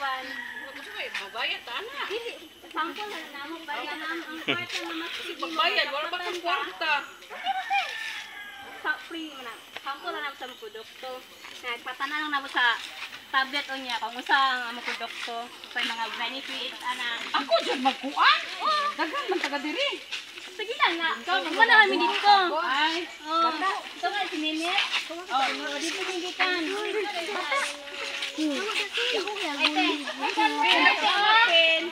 Sa van. Mabayad, ana. Dili, sample na namo bayan ang ang kwarta na mas Mabayad, wala ba kang kwarta? sa free mo na. Sample na namo sa mga produkto. Nagpatana lang namo sa tablet o niya kung usang ang mga produkto. Sa mga benefits, ana. Ako dyan magkuan. Dagan man taga diri. Sige lang nga. Kuma na kami dito. Ay, Oh, ito nga si Nenet. Oh, dito din gikan. Ate, ate, open.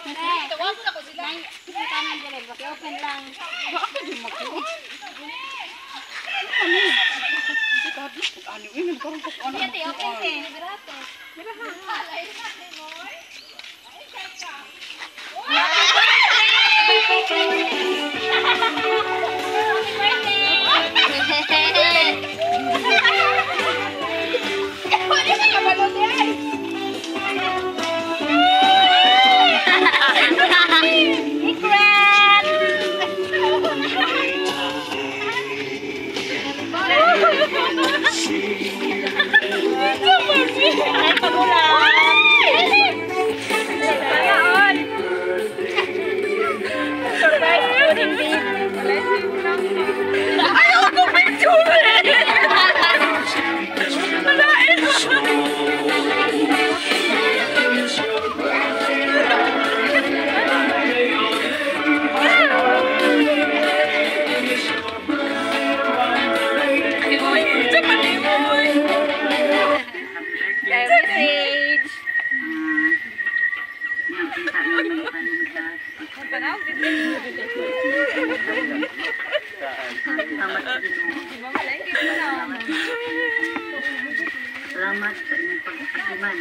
tawagan ako sila. Sige kanan dyan, open lang. Ba ako dyan magkuan. Ano ini karon ko ano? Ate, open te. Message. Salamat sa inyong pagkakasiman.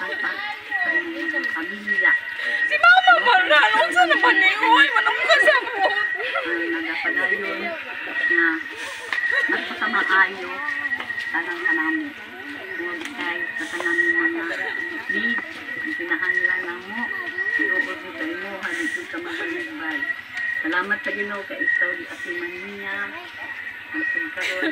Pagpa sa inyong pamilya. Si mama man na. Ano sa naman ni Uy? Manong kasabot. Nagapadayon na nagpakamaayo tanang kanamo. Huwag kay sa tanang mga need, ang pinahanglan lang mo. Iubos mo kay mo, halito ka mabalibay. Salamat sa Ginoo kay ikaw di asiman niya. Ang pagkaroon,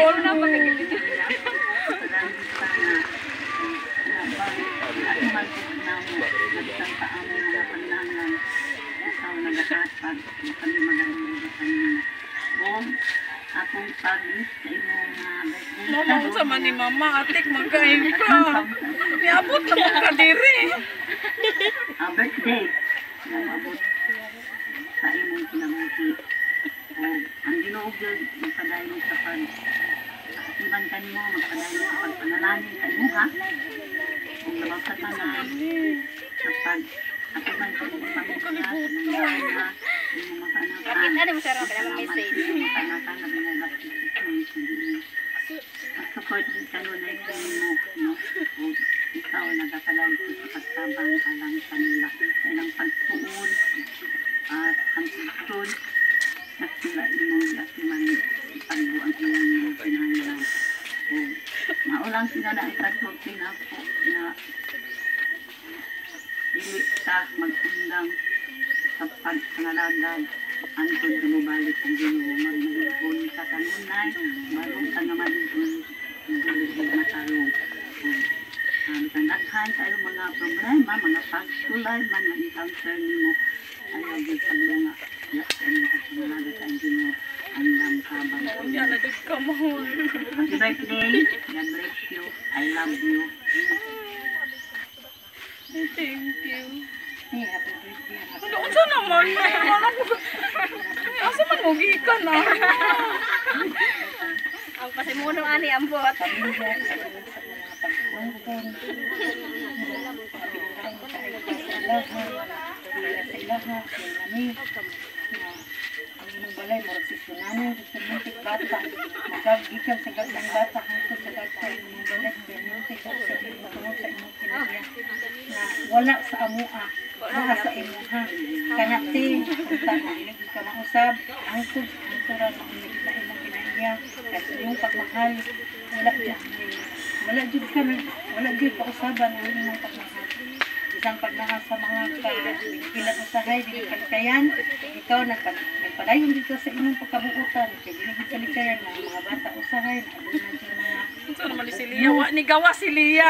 ikaw na magkot na nagsanta ang mga panlangan. Ikaw nagkakasag, kami magaling sa akong pagis sa imong mga birthday. Mama, kung sa ni mama, atik, magkain ka. Niabot na mo ka diri. Ah, birthday. Nababot sa imong kinabuhi. O ang ginuog yun, magpadayon sa pag Iban ka mo, magpadayon sa pagpanalangin sa imo ha. Kung labag sa tanan, sa pag atiban sa imong pamilya, sa mga na, imong makanakan. Bakit ano mo sarong kailangan message? Kanakan na binagat Support din ka nun ay mo, no? O ikaw nagkakalang sa pagtabang alang kanila. Sa ilang pagtuon, at ang pagtuon, at sila imong yasiman ipagbo ang ilang mga pinangyayang. O maulang sila na ipagbo pinapo na dili ka magundang sa pagpangalagad ang pagdumubalik ang ginoo. Magmalipon sa kanunay marong ka nga malipon ka matarong um, sa daghan kayo mga problema mga pagsulay man ma-encounter nimo. Ayaw gyud paglunga yes and lamkabang Yan, nagig birthday. God bless you. I love you. Thank you. Hey, happy birthday. Ano, unsa naman? Ay, ko. Asa man mo ka na? Ang pasimuno ani ang bot. ilaha, sa ilaha, kaya nami, gusto muntik bata, magagikan sa gaglang bata, hangtod sa balay, kaya muntik sa sa imong tungod sa imong kinaya, na wala sa amua, wala sa imuha, kanate, punta na ilagi ka mausab, hangtod, hangtod na ulit na imong kinaya, kasi imong pagmahal, wala dyan, wala jud ka na, wala jud pa usaban ang imong pagmahal. Isang pagmahal sa mga ka ilang usahay dili kalikayan, ikaw nagpa, nagpadayon dito sa imong pagkabuutan, kay dili gid kalikayan ang mga bata usahay na aduna jud mga Saan naman ni si Lia? Wa ni gawa si Lia.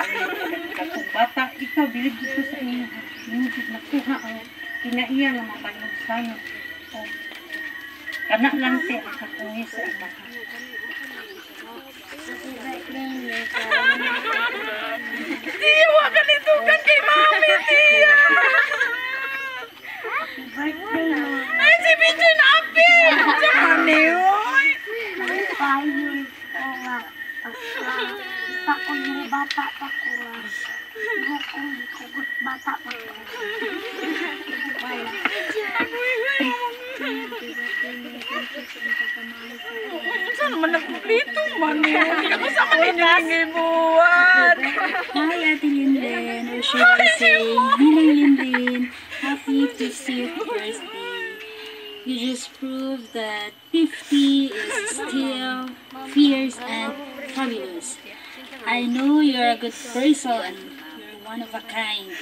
kung bata, ikaw bilib dito sa imong jud nakuha ang kinaiya nga mga panungsano. O, Kana lang te ang kakungis sa imaha. Tia, wa ka nitugan kay mami, Tia. Ay, si Binchay bata pa ko. Bukong kugut bata pa ko. Saan naman nagkumpleto man eh. Kami sa kanina buwan. Hi, Ate Linden, or should I say, Ninang Linden, happy 50th birthday. You just proved that 50 is still fierce and fabulous. I know you're a good person and you're one of a kind.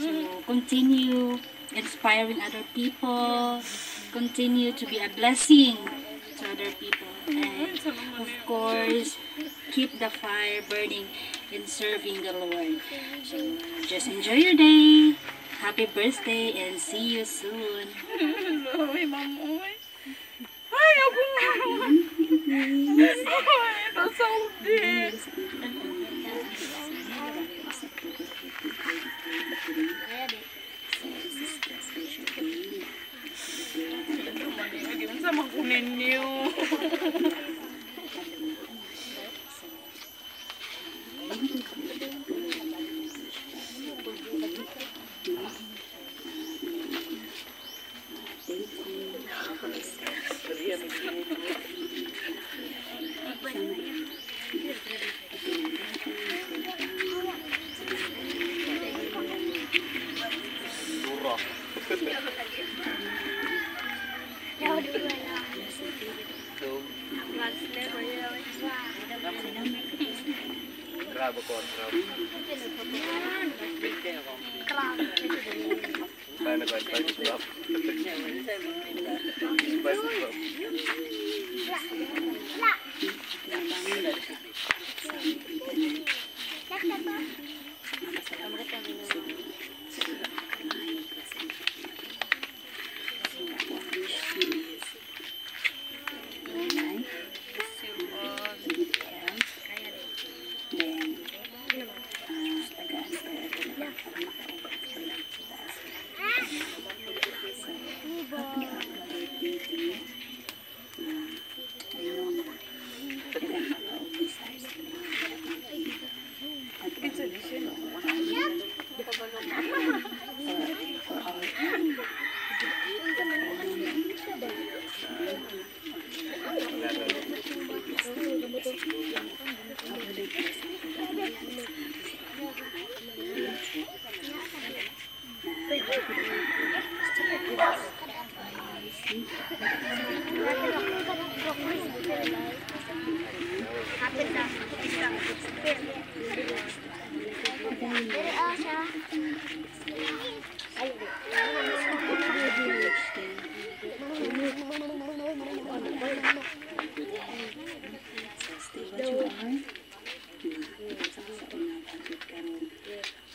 So continue inspiring other people, continue to be a blessing to other people, and of course, keep the fire burning in serving the Lord. So just enjoy your day. Happy birthday and see you soon. Ay, ako nga. Mm-hmm. Saudi. Gimana sama kunin niyo? kind of advice love.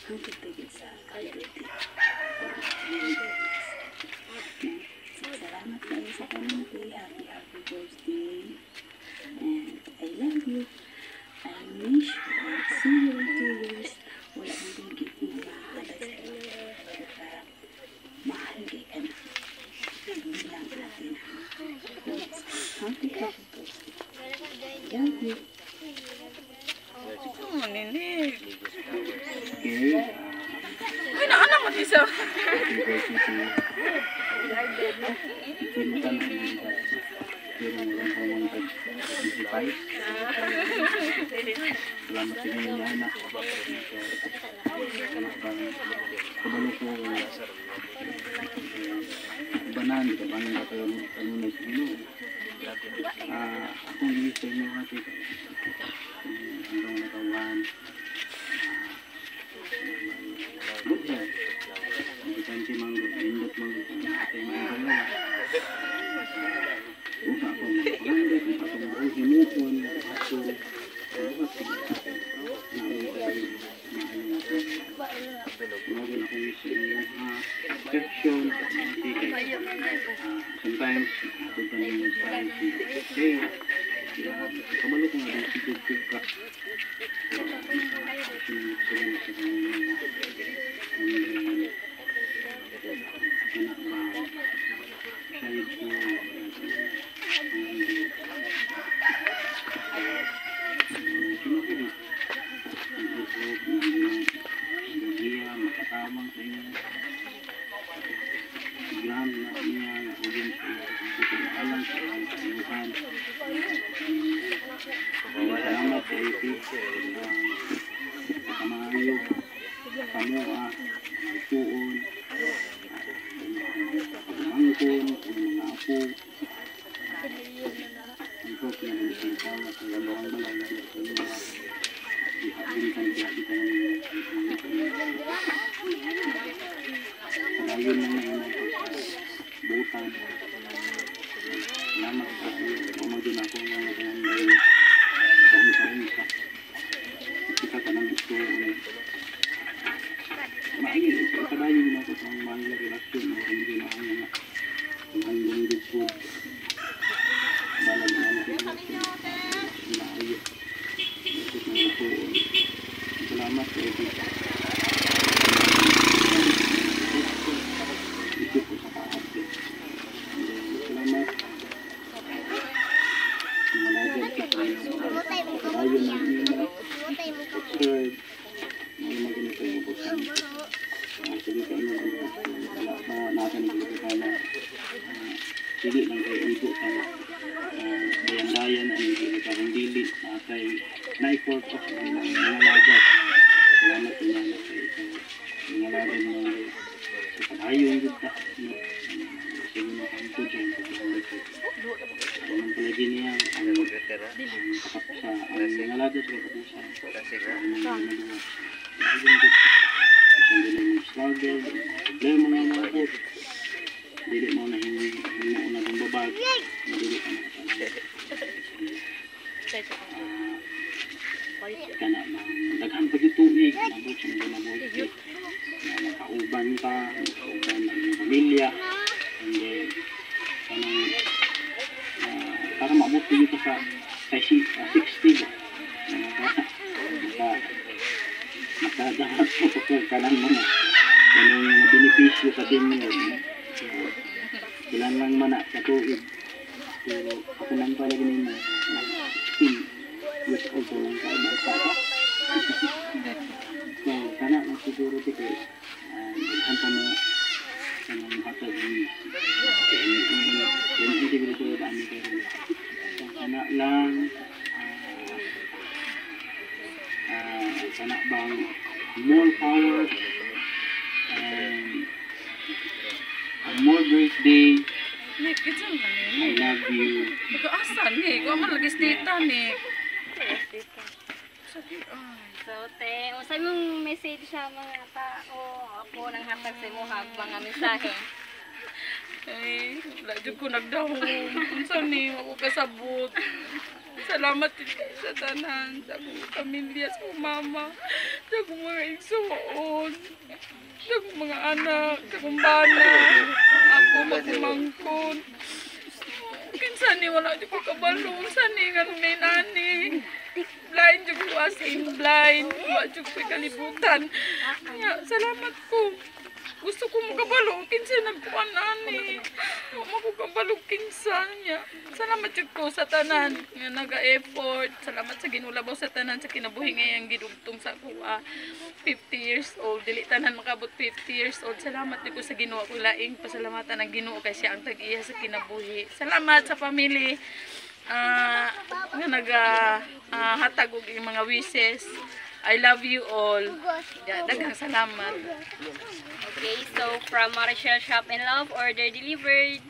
Salamat kayo sa community. Happy, happy birthday. And I love you. I wish I see you in two years. Wala mong bigit mo mahal sa iyo. Kaya, mahal kay ka na. Hindi lang natin. Happy, happy birthday. Love you. Ano, nini? Ay, na, anak Salamat isa. Salamat sa inyo na anak. Kabalo ko banan ka pa nang kayo kanunay sa inyo. Ah, Thank you. Salamat sa iti. Kamayo. Kamua. Tuon. Angkon. Mga apo. Ang ko pinag-isawa sa lalawang balay na sa luwa. Ihabilikan ihabilikan ang kakap sa ang mga lagad sa kapusa. Ang mga nagawa. Ayaw yung good. Isang din ang struggle. Mga po. Dili mo na hindi mo na kang babag. Dili ka na kana lang daghan pa yung tuig nabot sa mga nabuti na nakauban ka nakauban ng pamilya and then kanang para mabuti dito sa sa si- sa 60 ba na maka maka makadahat mo sa kanang mga kanang mga benepisyo sa senior so, ilan lang man na sa tuig pero ako lang talaga nimo na 16 years old ko lang tayo bata so kana lang siguro dito uh, daghan pa mo kanang hatag ni kaya hindi siguro ko dami pero so ah ah, kana bang more power and a more birthday Nick, kitsa na I love you Mag-asa ni. Kung man lagi data ni. Sabi, ay. So, te, usay mong message sa mga tao. Ako nang hatag sa mo habang nga mensahe. Ay, wala dyan ko nagdahong. Unsa ni, ako kasabot. Salamat din kayo sa tanan, sa akong pamilya, sa akong mama, sa akong mga igsuon, sa akong mga anak, sa akong bana, ako magmangkon. Kinsa ni wala di ko kabalo, sa ni nga may nani. Blind jud ko in blind, wa jud ko kalibutan. Nga, salamat ko. Gusto ko makabalo, kinsa nagkuhan ani. Wa mo ko kabalo kinsa niya. Salamat jud ko sa tanan nga naga-effort. Salamat sa ginulabaw sa tanan sa kinabuhi ngayang gidugtong sa kuha. 50 years old, dili tanan makabot 50 years old. Salamat jud ko sa Ginoo ko laing pasalamatan ang Ginoo kay siya ang tag-iya sa kinabuhi. Salamat sa family ah nga naga ah, hatag og mga wishes. I love you all. Ya, Daghang salamat. Okay, so from Marshall Shop and Love, order delivered.